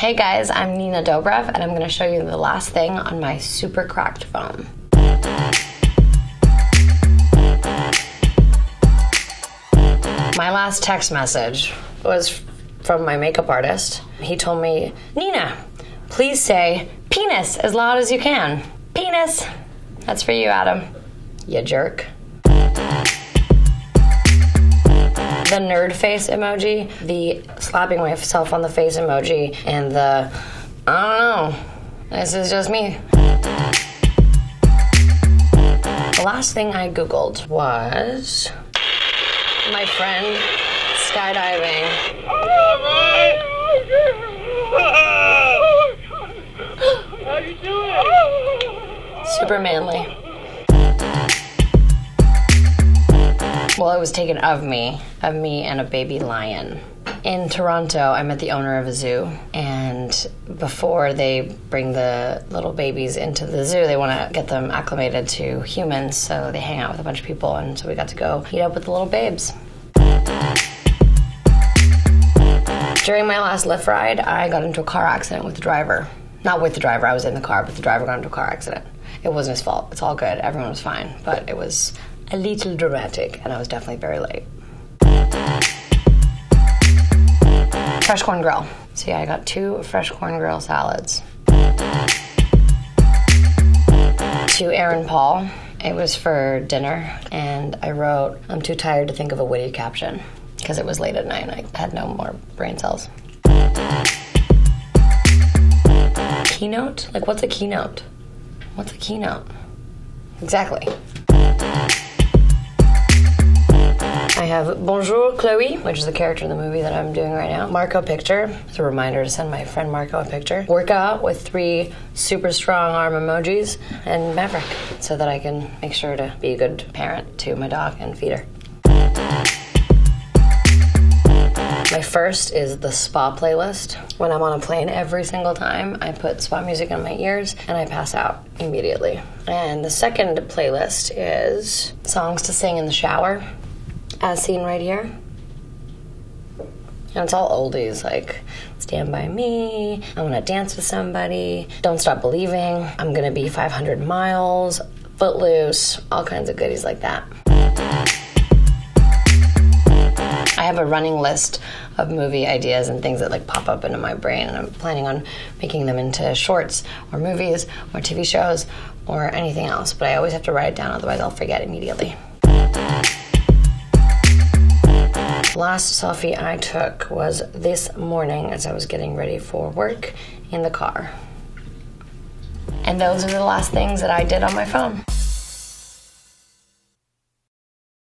Hey guys, I'm Nina Dobrev, and I'm going to show you the last thing on my super cracked phone. My last text message was from my makeup artist. He told me, Nina, please say penis as loud as you can. Penis. That's for you, Adam. You jerk. The nerd face emoji, the slapping myself on the face emoji, and the I don't know. This is just me. The last thing I Googled was my friend skydiving. How you doing? Super manly. Well, it was taken of me, of me and a baby lion. In Toronto, I met the owner of a zoo, and before they bring the little babies into the zoo, they want to get them acclimated to humans, so they hang out with a bunch of people, and so we got to go meet up with the little babes. During my last Lyft ride, I got into a car accident with the driver. Not with the driver, I was in the car, but the driver got into a car accident. It wasn't his fault. It's all good. Everyone was fine. But it was a little dramatic, and I was definitely very late. Fresh corn grill. So, yeah, I got two fresh corn grill salads. To Aaron Paul. It was for dinner, and I wrote, I'm too tired to think of a witty caption because it was late at night and I had no more brain cells. Keynote? Like, what's a keynote? What's a keynote? Exactly. Have Bonjour Chloe, which is the character in the movie that I'm doing right now. Marco picture. It's a reminder to send my friend Marco a picture. Workout with three super strong arm emojis and Maverick so that I can make sure to be a good parent to my dog and feed her. My first is the spa playlist. When I'm on a plane every single time, I put spa music in my ears and I pass out immediately. And the second playlist is songs to sing in the shower, as seen right here. And it's all oldies like Stand By Me, I Wanna Dance with Somebody, Don't Stop Believing, I'm Gonna Be 500 Miles, Footloose, all kinds of goodies like that. I have a running list of movie ideas and things that like pop up into my brain, and I'm planning on making them into shorts or movies or TV shows or anything else. But I always have to write it down, otherwise I'll forget immediately. Last selfie I took was this morning as I was getting ready for work in the car. And those are the last things that I did on my phone.